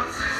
Johnson.